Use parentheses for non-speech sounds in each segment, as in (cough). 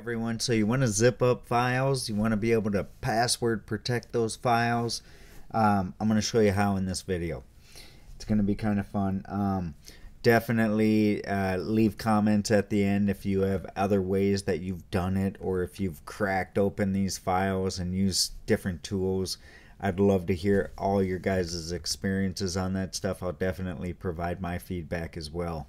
everyone. So you want to zip up files. You want to be able to password protect those files. Um, I'm going to show you how in this video. It's going to be kind of fun. Um, definitely uh, leave comments at the end if you have other ways that you've done it or if you've cracked open these files and used different tools. I'd love to hear all your guys' experiences on that stuff. I'll definitely provide my feedback as well.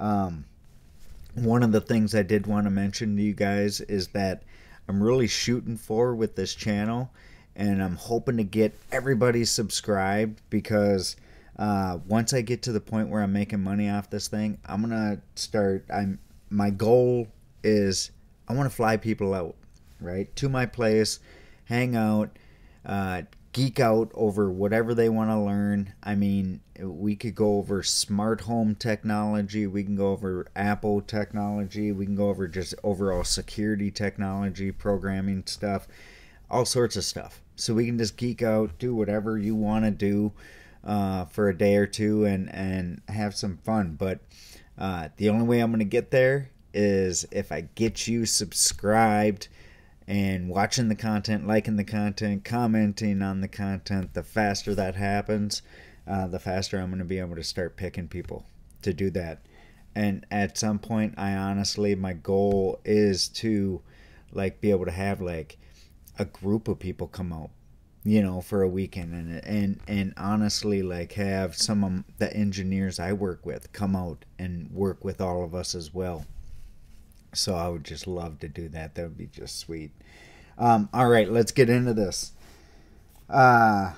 Um, one of the things I did want to mention to you guys is that I'm really shooting for with this channel and I'm hoping to get everybody subscribed because uh, once I get to the point where I'm making money off this thing, I'm gonna start. I'm my goal is I want to fly people out, right, to my place, hang out, uh, geek out over whatever they want to learn. I mean, we could go over smart home technology, we can go over Apple technology, we can go over just overall security technology, programming stuff, all sorts of stuff. So we can just geek out, do whatever you want to do uh, for a day or two, and and have some fun. But uh, the only way I'm going to get there is if I get you subscribed and watching the content, liking the content, commenting on the content, the faster that happens, uh, the faster I'm going to be able to start picking people to do that. And at some point, I honestly, my goal is to like be able to have like a group of people come out, you know, for a weekend and and and honestly like have some of the engineers I work with come out and work with all of us as well. So I would just love to do that. That would be just sweet. Um, all right, let's get into this. Uh,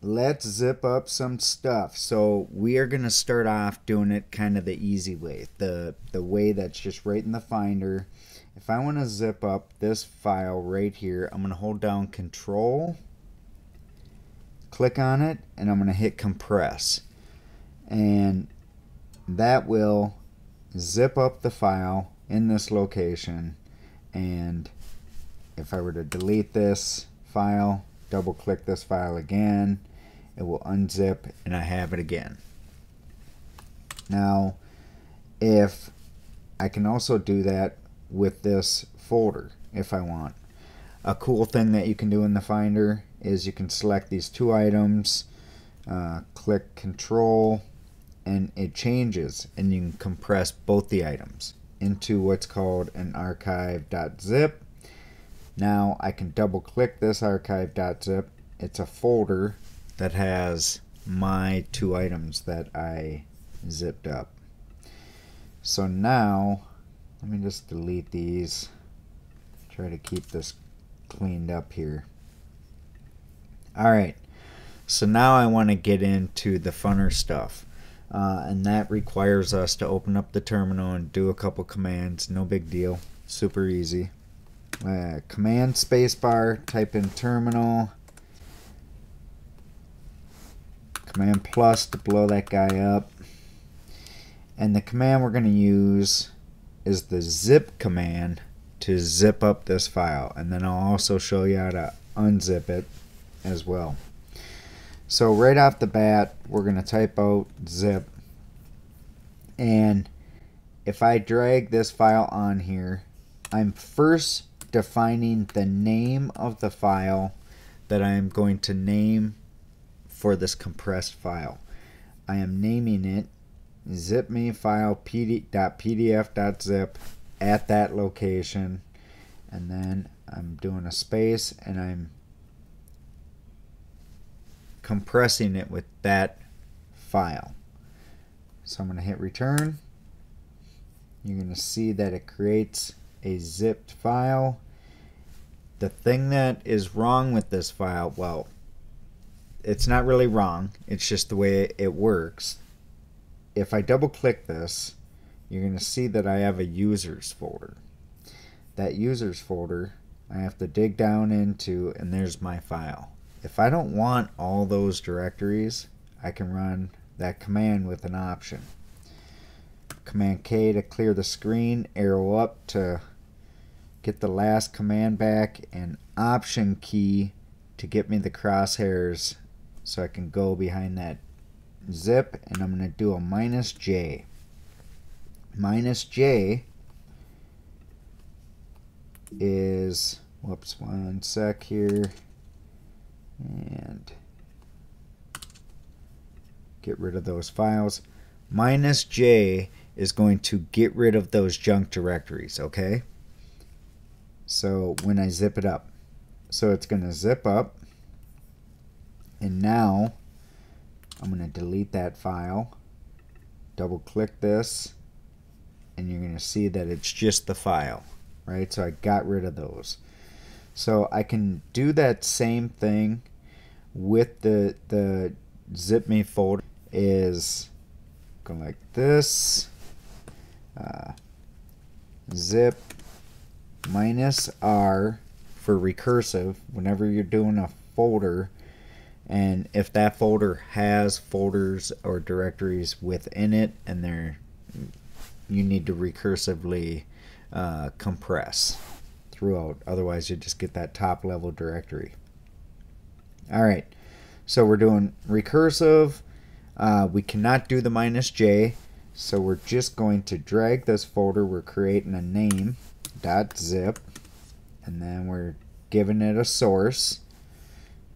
let's zip up some stuff. So we are going to start off doing it kind of the easy way, the, the way that's just right in the Finder. If I want to zip up this file right here, I'm going to hold down Control, click on it, and I'm going to hit Compress. And that will zip up the file in this location. And if I were to delete this file double click this file again it will unzip and I have it again. Now if I can also do that with this folder if I want. A cool thing that you can do in the finder is you can select these two items uh, click control and it changes and you can compress both the items into what's called an archive.zip. Now I can double click this archive.zip. It's a folder that has my two items that I zipped up. So now, let me just delete these. Try to keep this cleaned up here. Alright, so now I want to get into the funner stuff. Uh, and that requires us to open up the terminal and do a couple commands. No big deal. Super easy. Uh, command spacebar, type in terminal. Command plus to blow that guy up. And the command we're going to use is the zip command to zip up this file. And then I'll also show you how to unzip it as well. So right off the bat, we're going to type out zip. And if I drag this file on here, I'm first defining the name of the file that I am going to name for this compressed file. I am naming it zip me file pd.pdf.zip at that location and then I'm doing a space and I'm compressing it with that file. So I'm going to hit return. You're going to see that it creates a zipped file. The thing that is wrong with this file, well, it's not really wrong. It's just the way it works. If I double click this, you're going to see that I have a users folder. That users folder, I have to dig down into, and there's my file. If I don't want all those directories, I can run that command with an option. Command K to clear the screen, arrow up to get the last command back, and option key to get me the crosshairs so I can go behind that zip and I'm going to do a minus J. Minus J is, whoops, one sec here, and get rid of those files. Minus J is going to get rid of those junk directories, okay? So when I zip it up, so it's going to zip up, and now I'm going to delete that file, double click this, and you're going to see that it's just the file, right? So I got rid of those. So I can do that same thing with the, the zip me folder is going like this uh, zip minus R for recursive whenever you're doing a folder. And if that folder has folders or directories within it and they're you need to recursively uh, compress throughout. Otherwise you just get that top level directory all right so we're doing recursive uh, we cannot do the minus J, so we're just going to drag this folder. We're creating a name dot zip, and then we're giving it a source,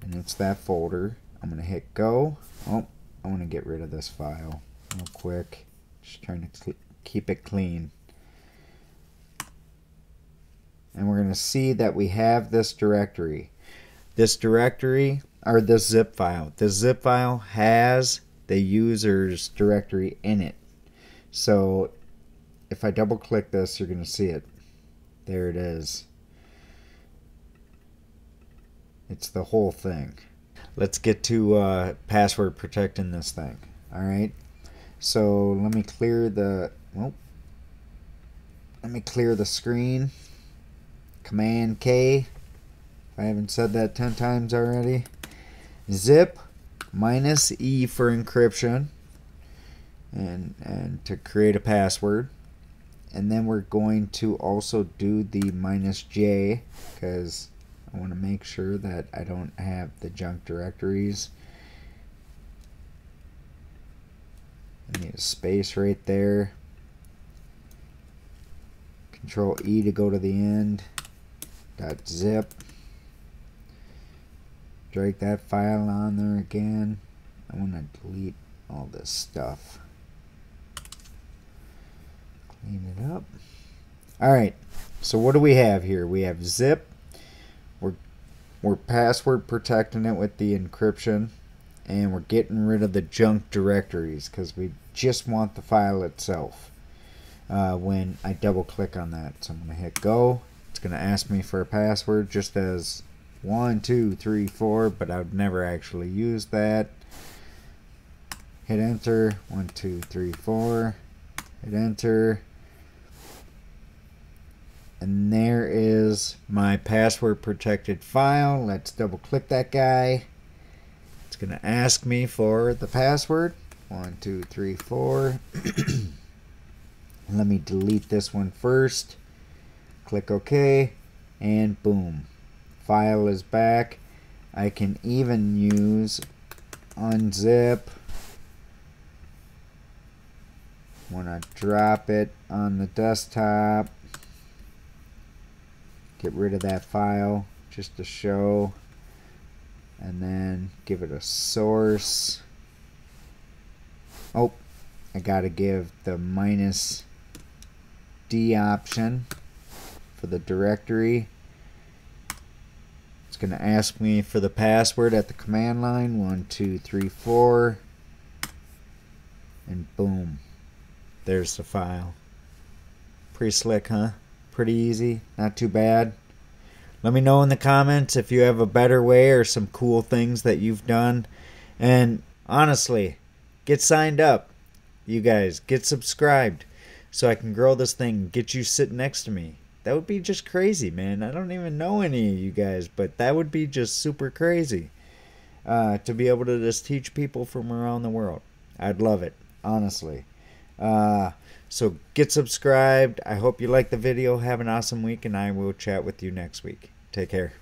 and it's that folder. I'm going to hit go. Oh, I want to get rid of this file real quick. Just trying to keep it clean. And we're going to see that we have this directory. This directory, or this zip file, this zip file has the user's directory in it. So if I double click this, you're going to see it. There it is. It's the whole thing. Let's get to uh, password protecting this thing. Alright. So let me clear the... Well, let me clear the screen. Command K. I haven't said that 10 times already. Zip minus E for encryption and, and to create a password. And then we're going to also do the minus J because I want to make sure that I don't have the junk directories. I need a space right there. Control E to go to the end. Dot zip drag that file on there again. I want to delete all this stuff. Clean it up. Alright, so what do we have here? We have zip. We're, we're password protecting it with the encryption. And we're getting rid of the junk directories because we just want the file itself uh, when I double click on that. So I'm going to hit go. It's going to ask me for a password just as one, two, three, four, but I've never actually used that. Hit enter, one, two, three, four. Hit enter. And there is my password protected file. Let's double click that guy. It's to ask me for the password. One, two, three, four. (clears throat) Let me delete this one first. Click OK. And boom file is back. I can even use unzip. Want to drop it on the desktop. Get rid of that file just to show. And then give it a source. Oh, I got to give the minus D option for the directory going to ask me for the password at the command line. One, two, three, four. And boom. There's the file. Pretty slick, huh? Pretty easy. Not too bad. Let me know in the comments if you have a better way or some cool things that you've done. And honestly, get signed up. You guys, get subscribed so I can grow this thing, get you sitting next to me. That would be just crazy, man. I don't even know any of you guys, but that would be just super crazy uh, to be able to just teach people from around the world. I'd love it, honestly. Uh, so get subscribed. I hope you like the video. Have an awesome week, and I will chat with you next week. Take care.